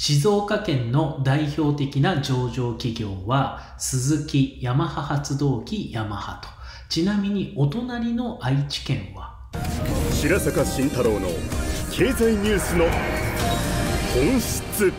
静岡県の代表的な上場企業は、鈴木ヤマハ発動機ヤマハと。ちなみにお隣の愛知県は？白坂慎太郎の経済ニュースの本質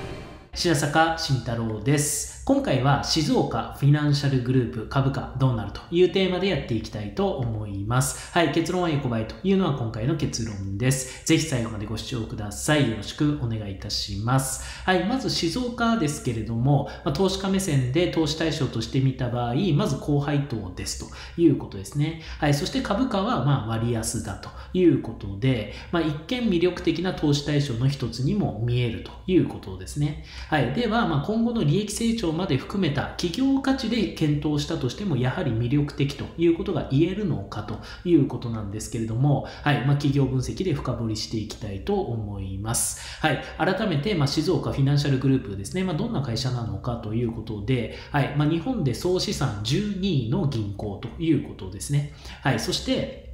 白坂慎太郎です。今回は静岡フィナンシャルグループ株価どうなるというテーマでやっていきたいと思います。はい、結論は横ばいというのは今回の結論です。ぜひ最後までご視聴ください。よろしくお願いいたします。はい、まず静岡ですけれども、ま、投資家目線で投資対象として見た場合、まず高配当ですということですね。はい、そして株価はま割安だということで、まあ、一見魅力的な投資対象の一つにも見えるということですね。はい、では、ま、今後の利益成長まで含めた企業価値で検討したとしても、やはり魅力的ということが言えるのかということなんですけれども、はい、まあ、企業分析で深掘りしていきたいと思います。はい、改めて、まあ、静岡フィナンシャルグループですね、まあ、どんな会社なのかということで、はい、まあ、日本で総資産12位の銀行ということですね。はい、そして、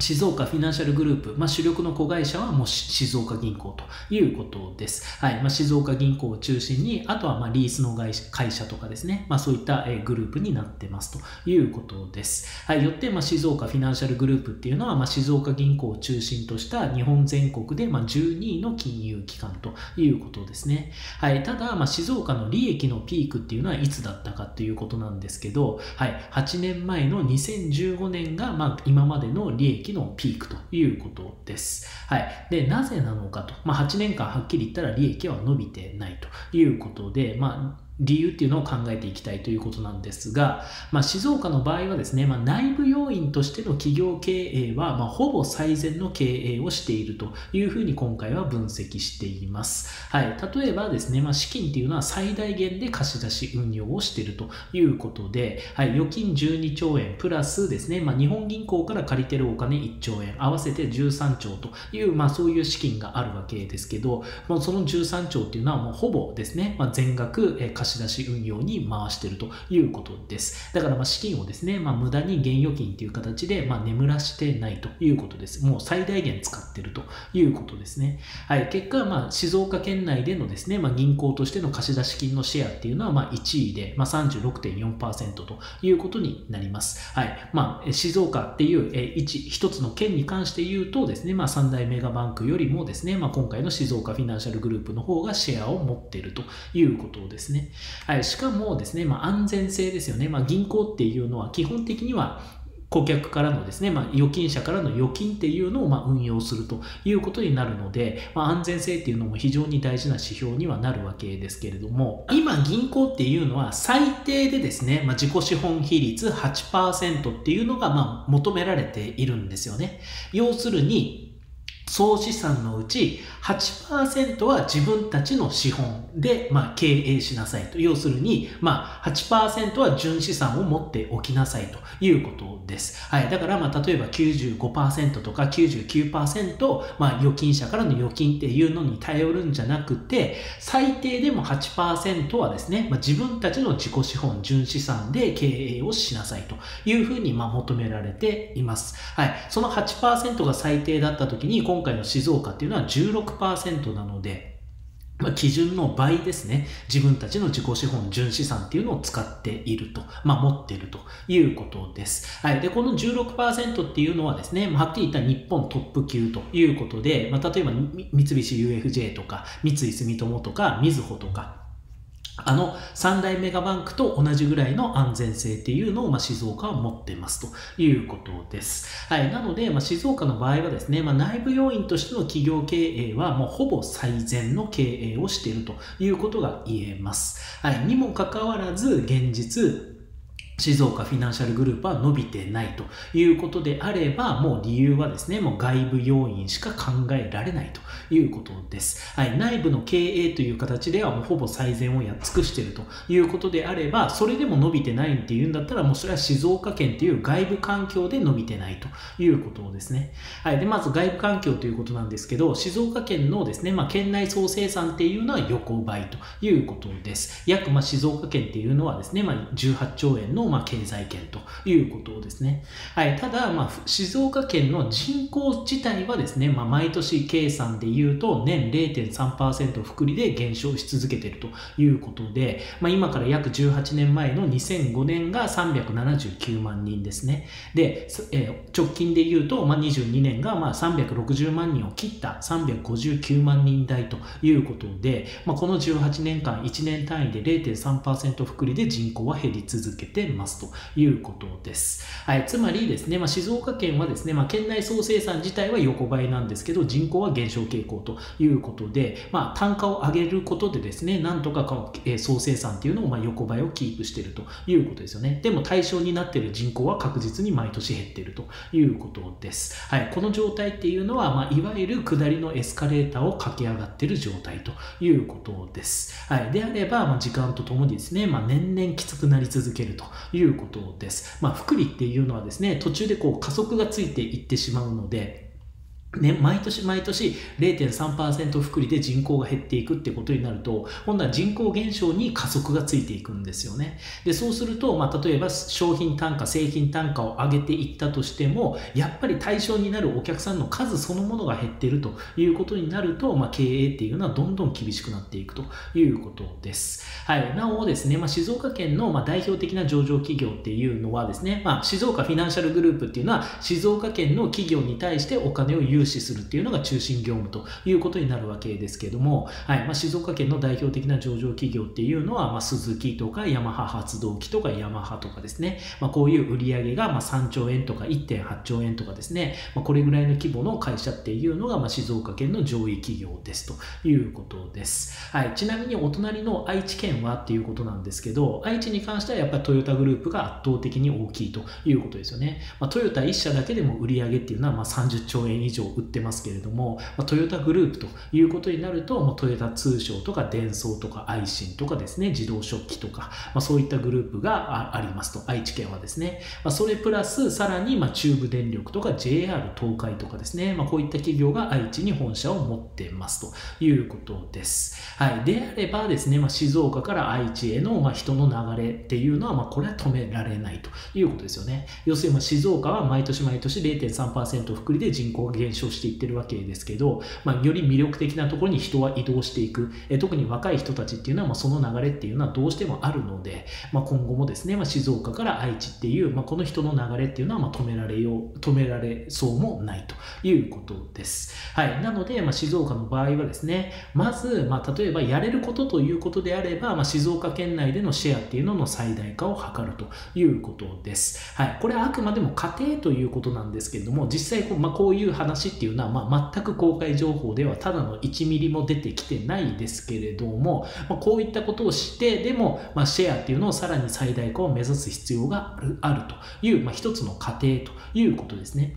静岡フィナンシャルグループ、まあ、主力の子会社はもう静岡銀行ということです。はい。まあ、静岡銀行を中心に、あとはまあリースの会社とかですね、まあ、そういったグループになってますということです。はい。よって、まあ、静岡フィナンシャルグループっていうのは、まあ、静岡銀行を中心とした日本全国でまあ12位の金融機関ということですね。はい。ただ、まあ、静岡の利益のピークっていうのはいつだったかということなんですけど、はい。8年前の2015年が、まあ、今までの利益のピークということです。はい。で、なぜなのかと。まあ、8年間はっきり言ったら利益は伸びてないということで、まあ、理由っていうのを考えていきたいということなんですが、まあ、静岡の場合はですね、まあ、内部要因としての企業経営は、まあ、ほぼ最善の経営をしているというふうに今回は分析しています。はい。例えばですね、まあ、資金っていうのは最大限で貸し出し運用をしているということで、はい。預金12兆円プラスですね、まあ、日本銀行から借りてるお金1兆円、合わせて13兆という、まあ、そういう資金があるわけですけど、もうその13兆っていうのはもうほぼですね、まあ、全額貸しし出し運用に回してるということです。だからま資金をですね、まあ、無駄に現預金という形でま眠らしてないということです。もう最大限使ってるということですね。はい。結果、まあ、静岡県内でのですね、まあ、銀行としての貸出金のシェアっていうのはま1位で、ま、36.4%ということになります。はい。まあ、静岡っていう一一つの県に関して言うとですね、まあ、三大メガバンクよりもですね、ま、今回の静岡フィナンシャルグループの方がシェアを持っているということですね。はい、しかもですね、まあ、安全性ですよね。まあ、銀行っていうのは基本的には顧客からのですね、まあ、預金者からの預金っていうのをま運用するということになるので、まあ、安全性っていうのも非常に大事な指標にはなるわけですけれども、今銀行っていうのは最低でですね、まあ、自己資本比率8%っていうのがま求められているんですよね。要するに、総資産のうち8%は自分たちの資本で、まあ、経営しなさいと。要するに、まあ、8%は純資産を持っておきなさいということです。はい。だから、まあ、例えば95%とか99%、まあ、預金者からの預金っていうのに頼るんじゃなくて、最低でも8%はですね、まあ、自分たちの自己資本、純資産で経営をしなさいというふうに、まあ、求められています。はい。その8%が最低だった時に、今今回の静岡っていうのは16%なので、まあ、基準の倍ですね。自分たちの自己資本、純資産っていうのを使っていると、まあ、持っているということです。はい。で、この16%っていうのはですね、まあ、はっきり言った日本トップ級ということで、まあ、例えば三菱 UFJ とか、三井住友とか、みずほとか、あの三大メガバンクと同じぐらいの安全性っていうのを、まあ、静岡は持ってますということです。はい。なので、まあ、静岡の場合はですね、まあ、内部要因としての企業経営はもうほぼ最善の経営をしているということが言えます。はい。にもかかわらず、現実、静岡フィナンシャルグループは伸びてないということであれば、もう理由はですね、もう外部要因しか考えられないということです。はい、内部の経営という形ではもうほぼ最善をやっ尽くしているということであれば、それでも伸びてないっていうんだったら、もうそれは静岡県という外部環境で伸びてないということですね。はい、で、まず外部環境ということなんですけど、静岡県のですね、まあ、県内総生産っていうのは横ばいということです。約、まあ、静岡県っていうのはですね、まあ、18兆円のまあ、経済圏ということですね。はい、ただ、まあ、静岡県の人口自体はですね、まあ、毎年計算で言うと年0.3%福利で減少し続けているということで、まあ、今から約18年前の2005年が379万人ですね。で、えー、直近で言うと、まあ、22年がまあ360万人を切った359万人台ということで、まあ、この18年間1年単位で0.3%福利で人口は減り続けてますということです。はい、つまりですね、まあ、静岡県はですね、まあ、県内総生産自体は横ばいなんですけど、人口は減少傾向ということで、まあ、単価を上げることでですね、なんとか、え、総生産っていうのをま横ばいをキープしてるということですよね。でも対象になってる人口は確実に毎年減ってるということです。はい、この状態っていうのは、ま、いわゆる下りのエスカレーターを駆け上がってる状態ということです。はい、であれば、ま、時間とともにですね、ま、年々きつくなり続けるということです。まあ、福利っていうのはですね、途中でこう加速がついていってしまうので、ね、毎年毎年0.3%福利で人口が減っていくってことになると、今度は人口減少に加速がついていくんですよね。で、そうすると、まあ、例えば商品単価、製品単価を上げていったとしても、やっぱり対象になるお客さんの数そのものが減っているということになると、まあ、経営っていうのはどんどん厳しくなっていくということです。はい。なおですね、まあ、静岡県のま代表的な上場企業っていうのはですね、まあ、静岡フィナンシャルグループっていうのは、静岡県の企業に対してお金を融融資するっていうのが中心業務ということになるわけですけども、はいまあ、静岡県の代表的な上場企業っていうのは、まあ、スズキとかヤマハ発動機とかヤマハとかですね、まあ、こういう売り上げがまあ3兆円とか1.8兆円とかですね、まあ、これぐらいの規模の会社っていうのがまあ静岡県の上位企業ですということです。はい、ちなみにお隣の愛知県はっていうことなんですけど、愛知に関してはやっぱりトヨタグループが圧倒的に大きいということですよね。まあ、トヨタ1社だけでも売り上げっていうのはまあ30兆円以上売ってますけれども、ま、トヨタグループということになると、まあ、トヨタ通商とかデンソーとかアイシンとかですね、自動食器とか、ま、そういったグループがありますと、愛知県はですね。ま、それプラス、さらに、ま、中部電力とか JR 東海とかですね、ま、こういった企業が愛知に本社を持ってますということです。はい。であればですね、ま、静岡から愛知への、ま、人の流れっていうのは、ま、これは止められないということですよね。要するに、ま、静岡は毎年毎年0.3%福利で人口減少していってるわけですけど、まあ、より魅力的なところに人は移動していく、え特に若い人たちっていうのは、まあ、その流れっていうのはどうしてもあるので、まあ、今後もですね、まあ、静岡から愛知っていう、まあ、この人の流れっていうのは、まあ、止められよう、止められそうもないということです。はい。なので、まあ、静岡の場合はですね、まず、まあ、例えばやれることということであれば、まあ、静岡県内でのシェアっていうのの最大化を図るということです。はい。これはあくまでも家庭ということなんですけれども、実際こう、まあ、こういう話っていうのは、まあ、全く公開情報ではただの1ミリも出てきてないですけれども、まあ、こういったことをして、でも、まあ、シェアっていうのをさらに最大化を目指す必要があるあるという、まあ、一つの過程ということですね。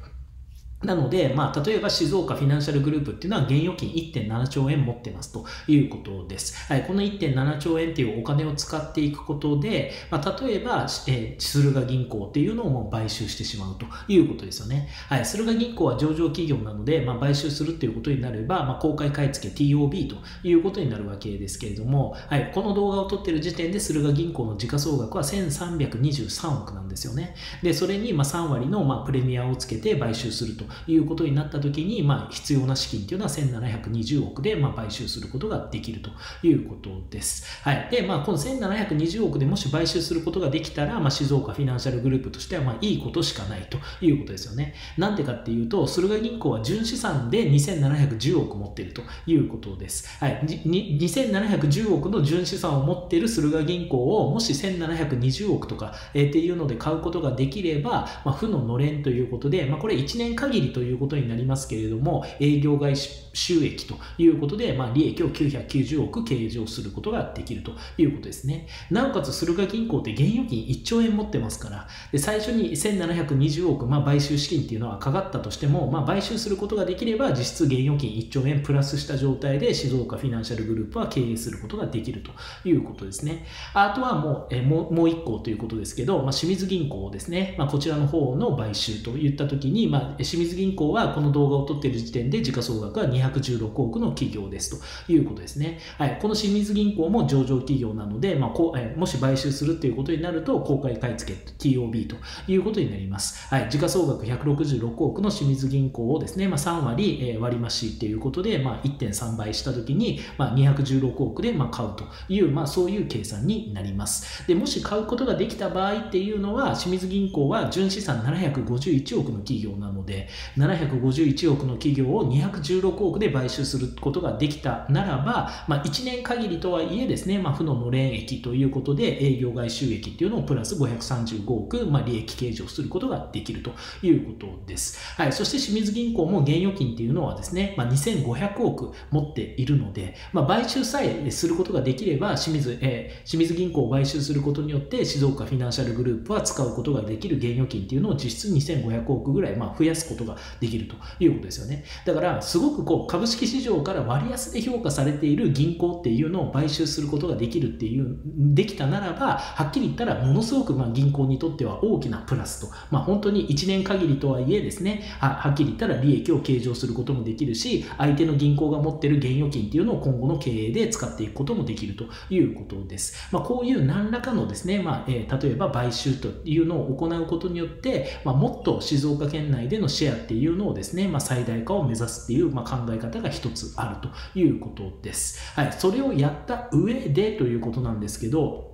なので、まあ、例えば静岡フィナンシャルグループっていうのは現預金1.7兆円持ってますということです。はい、この1.7兆円っていうお金を使っていくことで、まあ、例えば、えー、駿河銀行っていうのをもう買収してしまうということですよね。はい、駿河銀行は上場企業なので、まあ、買収するっていうことになれば、まあ、公開買い付け TOB ということになるわけですけれども、はい、この動画を撮ってる時点で駿河銀行の時価総額は1323億なんですよね。で、それにまあ3割のまあプレミアをつけて買収するということになった時に、まあ、必要な資金というのは1720億で、まあ、買収することができるということです。はい。で、まあ、この1720億でもし買収することができたら、まあ、静岡フィナンシャルグループとしては、まあ、いいことしかないということですよね。なんでかっていうと、駿河銀行は純資産で2710億持っているということです。はい。2710億の純資産を持っている駿河銀行を、もし1720億とか、えー、っていうので買うことができれば、まあ、負ののれんということで、まあ、これ1年限りということになりますけれども、営業外収益ということで、まあ、利益を990億計上することができるということですね。なおかつ、駿河銀行って現預金1兆円持ってますから、で最初に1720億、まあ、買収資金っていうのはかかったとしても、まあ、買収することができれば、実質現預金1兆円プラスした状態で静岡フィナンシャルグループは経営することができるということですね。あとはもう、えももう1個ということですけど、まあ、清水銀行ですね、まあ、こちらの方の買収といったときに、まあ、清水水銀行はこの動画を撮っている時点で時価総額は216億の企業ですということですね。はい、この清水銀行も上場企業なので、まあ、こうえもし買収するということになると、公開買い付け TOB ということになります。はい、時価総額166億の清水銀行をですね、まあ、3割、え割増しっていうことで、まあ、1.3倍したときに、まあ、216億でま買うという、まあ、そういう計算になります。でもし買うことができた場合っていうのは、清水銀行は純資産751億の企業なので、751億の企業を216億で買収することができたならば、まあ、1年限りとはいえですね、まあ、負ののれん益ということで、営業外収益っていうのをプラス535億、まあ、利益計上することができるということです。はい。そして清水銀行も現預金っていうのはですね、まあ、2500億持っているので、まあ、買収さえすることができれば、清水、えー、清水銀行を買収することによって、静岡フィナンシャルグループは使うことができる現預金っていうのを実質2500億ぐらい、まあ、増やすことができるということですよね。だから、すごくこう、株式市場から割安で評価されている銀行っていうのを買収することができるっていう、できたならば、はっきり言ったら、ものすごくま銀行にとっては大きなプラスと、まあ、本当に1年限りとはいえですね、はっきり言ったら利益を計上することもできるし、相手の銀行が持ってる現預金っていうのを今後の経営で使っていくこともできるということです。まあ、こういう何らかのですね、まあえ、例えば買収というのを行うことによって、ま、もっと静岡県内でのシェアっていうのをですね、まあ、最大化を目指すっていう、まあ、考え方が一つあるということです。はい、それをやった上でということなんですけど、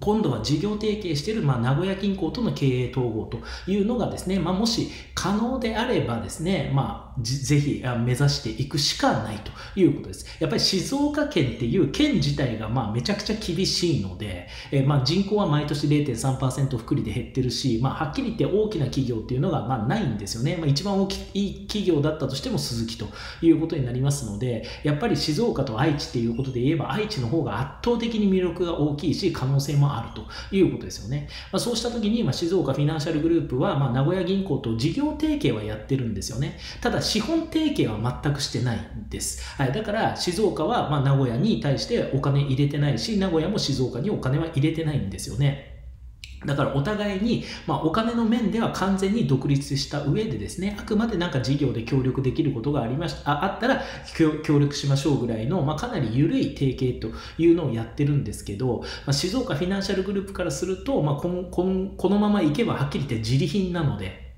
今度は事業提携している、まあ、名古屋銀行との経営統合というのがですね、まあ、もし可能であればですね、まあ、ぜひ目指していくしかないということです。やっぱり静岡県っていう県自体がまあめちゃくちゃ厳しいので、えまあ人口は毎年0.3%福利で減ってるし、まあ、はっきり言って大きな企業っていうのがまあないんですよね。まあ、一番大きい企業だったとしても鈴木ということになりますので、やっぱり静岡と愛知っていうことで言えば愛知の方が圧倒的に魅力が大きいし可能性もあるということですよね。まあ、そうした時にまあ静岡フィナンシャルグループはまあ名古屋銀行と事業提携はやってるんですよね。ただ資本提携は全くしてないんです。はい、だから静岡はま名古屋に対してお金入れてないし、名古屋も静岡にお金は入れてないんですよね。だからお互いに、まあ、お金の面では完全に独立した上でですね、あくまでなんか事業で協力できることがありました、ああったら協力しましょうぐらいの、まあ、かなり緩い提携というのをやってるんですけど、まあ、静岡フィナンシャルグループからすると、まあ、このこのこのままいけばはっきり言って自利品なので、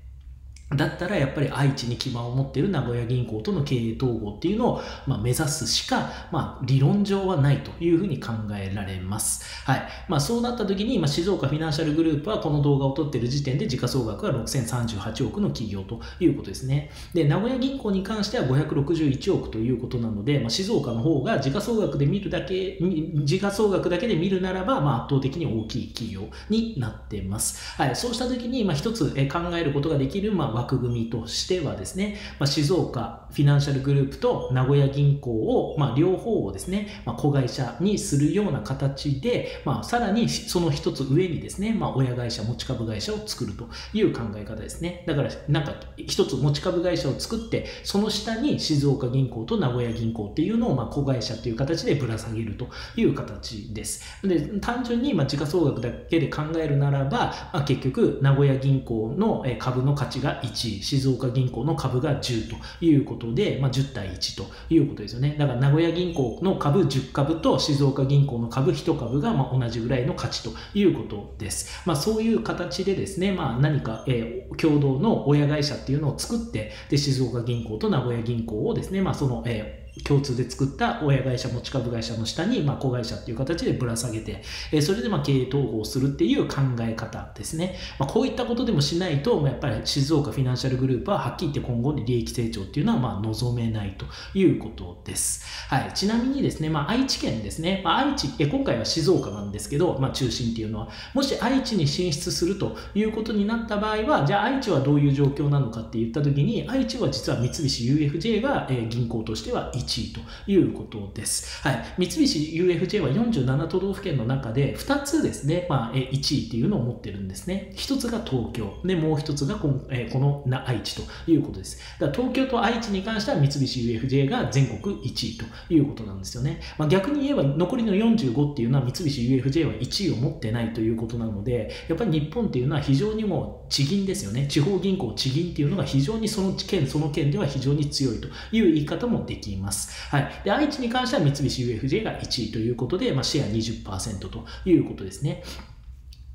だったらやっぱり愛知に基盤を持っている名古屋銀行との経営統合っていうのを、ま、目指すしか、まあ、理論上はないというふうに考えられます。はい。まあ、そうなった時に、まあ、静岡フィナンシャルグループはこの動画を撮ってる時点で時価総額は6038億の企業ということですね。で、名古屋銀行に関しては561億ということなので、まあ、静岡の方が時価総額で見るだけ、時価総額だけで見るならば、まあ、圧倒的に大きい企業になってます。はい。そうした時に、まあ、一つ考えることができる、まあ、枠組みとしてはですね、まあ、静岡フィナンシャルグループと名古屋銀行を、まあ、両方をですね、まあ、子会社にするような形で、まあ、さらにその一つ上にですね、まあ、親会社、持ち株会社を作るという考え方ですね。だから、なんか一つ持ち株会社を作って、その下に静岡銀行と名古屋銀行っていうのを、まあ、子会社という形でぶら下げるという形です。で、単純に、まあ、時価総額だけで考えるならば、まあ、結局、名古屋銀行の株の価値が1、1静岡銀行の株が10ということで、まあ、10対1ということですよね。だから名古屋銀行の株10株と静岡銀行の株1株がま同じぐらいの価値ということです。まあ、そういう形でですね、まあ、何か、えー、共同の親会社っていうのを作って、で、静岡銀行と名古屋銀行をですね、まあ、その、えー共通で作った親会社、持ち株会社の下に、まあ、子会社っていう形でぶら下げて、えそれでまあ経営統合するっていう考え方ですね。まあ、こういったことでもしないと、まあ、やっぱり静岡フィナンシャルグループははっきり言って今後に利益成長っていうのはま望めないということです。はい。ちなみにですね、まあ、愛知県ですね、まあ、愛知、え今回は静岡なんですけど、まあ、中心っていうのは、もし愛知に進出するということになった場合は、じゃあ愛知はどういう状況なのかって言ったときに、愛知は実は三菱 UFJ が、え銀行としては1 1位ということです。はい。三菱 UFJ は47都道府県の中で2つですね、まあ、1位っていうのを持ってるんですね。1つが東京。で、もう1つがこの,、えこの愛知ということです。だから東京と愛知に関しては三菱 UFJ が全国1位ということなんですよね。まあ、逆に言えば残りの45っていうのは三菱 UFJ は1位を持ってないということなので、やっぱり日本っていうのは非常にもう地銀ですよね。地方銀行、地銀っていうのが非常にその県、その県では非常に強いという言い方もできます。はい。で、愛知に関しては三菱 UFJ が1位ということで、まあ、シェア20%ということですね。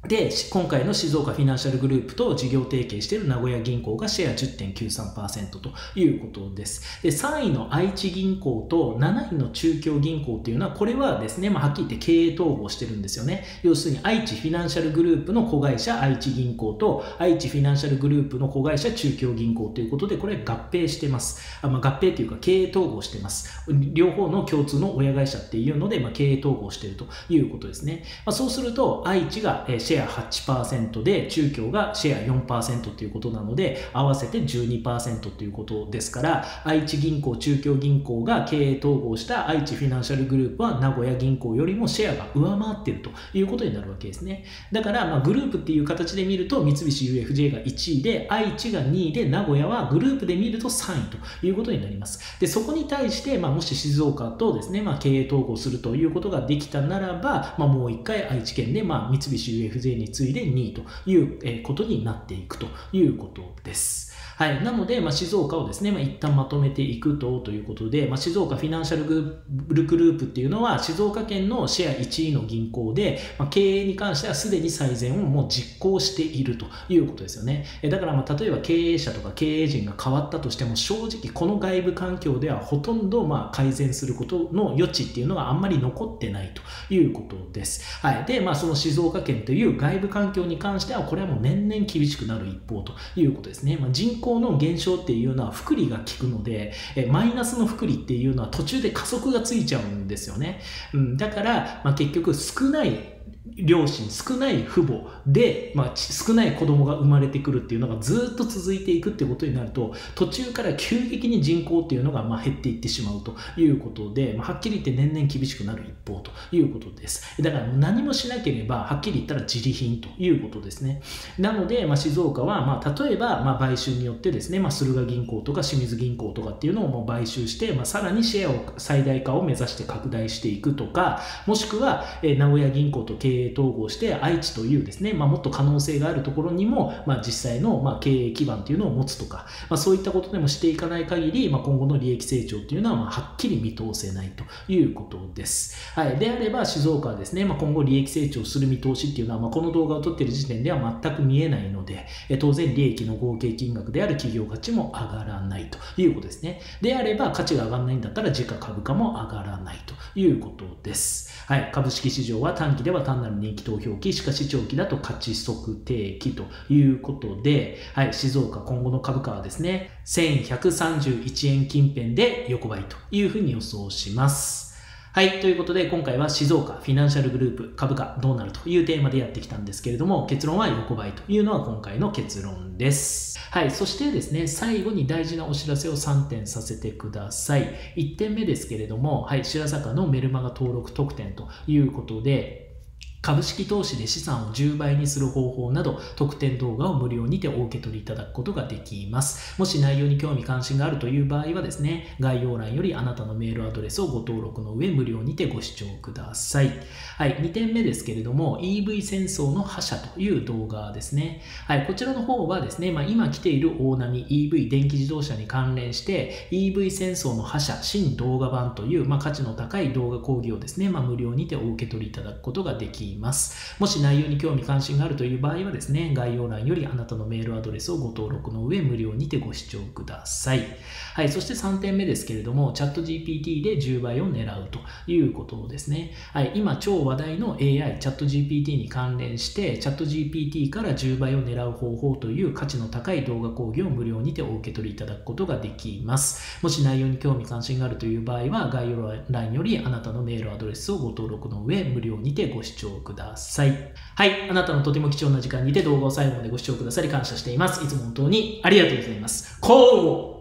で、今回の静岡フィナンシャルグループと事業提携している名古屋銀行がシェア10.93%ということです。で、3位の愛知銀行と7位の中京銀行っていうのは、これはですね、まあ、はっきり言って経営統合してるんですよね。要するに愛知フィナンシャルグループの子会社愛知銀行と愛知フィナンシャルグループの子会社中京銀行ということで、これ合併してます。あまあ、合併というか経営統合してます。両方の共通の親会社っていうので、まあ、経営統合してるということですね。まあ、そうすると、愛知が、えーシェア8%で、中京がシェア4%ということなので、合わせて12%ということですから、愛知銀行、中京銀行が経営統合した愛知フィナンシャルグループは名古屋銀行よりもシェアが上回っているということになるわけですね。だから、まあ、グループっていう形で見ると、三菱 UFJ が1位で、愛知が2位で、名古屋はグループで見ると3位ということになります。で、そこに対して、まあ、もし静岡とですね、まあ、経営統合するということができたならば、まあ、もう一回愛知県で、まあ、三菱 UFJ に次いで2位ということになっていくということです。はい。なので、まあ、静岡をですね、まあ、一旦まとめていくと、ということで、まあ、静岡フィナンシャルグルグループっていうのは、静岡県のシェア1位の銀行で、まあ、経営に関してはすでに最善をもう実行しているということですよね。だから、まあ、例えば経営者とか経営陣が変わったとしても、正直この外部環境ではほとんど、まあ、改善することの余地っていうのがあんまり残ってないということです。はい。で、まあ、その静岡県という外部環境に関しては、これはもう年々厳しくなる一方ということですね。まあ、人口行の減少っていうのは複利が効くので、えマイナスの複利っていうのは途中で加速がついちゃうんですよね。うん、だから、まあ、結局少ない両親、少ない父母で、まあ、少ない子供が生まれてくるっていうのがずっと続いていくってことになると、途中から急激に人口っていうのがまあ減っていってしまうということで、まあ、はっきり言って年々厳しくなる一方ということです。だから何もしなければ、はっきり言ったら自利品ということですね。なので、まあ、静岡は、まあ、例えば、まあ、買収によってですね、まあ、駿河銀行とか清水銀行とかっていうのをもう買収して、まあ、さらにシェアを最大化を目指して拡大していくとか、もしくは、え、名古屋銀行と経営統合して愛知というですね、まあ、もっと可能性があるところにも、まあ、実際のまあ経営基盤というのを持つとか、まあ、そういったことでもしていかない限り、まあ、今後の利益成長というのはまあはっきり見通せないということです。はい、であれば静岡はですね、まあ、今後利益成長する見通しっていうのは、まあ、この動画を撮っている時点では全く見えないので、当然利益の合計金額である企業価値も上がらないということですね。であれば価値が上がらないんだったら時価株価も上がらないということです。はい、株式市場は短期では単なる人気投票期、しかし長期だと価値測定期ということで、はい、静岡今後の株価はですね、1131円近辺で横ばいというふうに予想します。はい。ということで、今回は静岡フィナンシャルグループ株価どうなるというテーマでやってきたんですけれども、結論は横ばいというのは今回の結論です。はい。そしてですね、最後に大事なお知らせを3点させてください。1点目ですけれども、はい。白坂のメルマガ登録特典ということで、株式投資で資産を10倍にする方法など特典動画を無料にてお受け取りいただくことができます。もし内容に興味関心があるという場合はですね、概要欄よりあなたのメールアドレスをご登録の上無料にてご視聴ください。はい、2点目ですけれども EV 戦争の覇者という動画ですね。はい、こちらの方はですね、まあ、今来ている大波 EV 電気自動車に関連して EV 戦争の覇者新動画版という、まあ、価値の高い動画講義をですね、まあ、無料にてお受け取りいただくことができます。います。もし内容に興味関心があるという場合はですね、概要欄よりあなたのメールアドレスをご登録の上無料にてご視聴ください。はい、そして3点目ですけれども、チャット GPT で10倍を狙うということですね。はい、今超話題の AI、チャット GPT に関連して、チャット GPT から10倍を狙う方法という価値の高い動画講義を無料にてお受け取りいただくことができます。もし内容に興味関心があるという場合は、概要欄よりあなたのメールアドレスをご登録の上無料にてご視聴聴ください。はい。あなたのとても貴重な時間にて動画を最後までご視聴くださり感謝しています。いつも本当にありがとうございます。こう